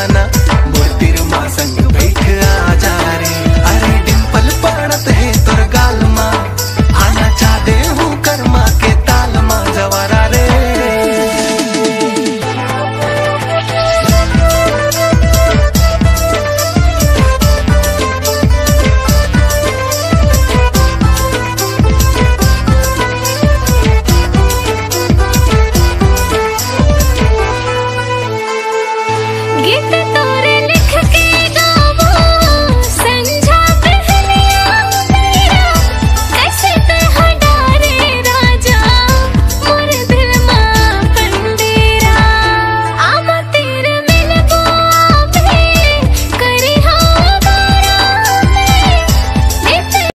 Havana. get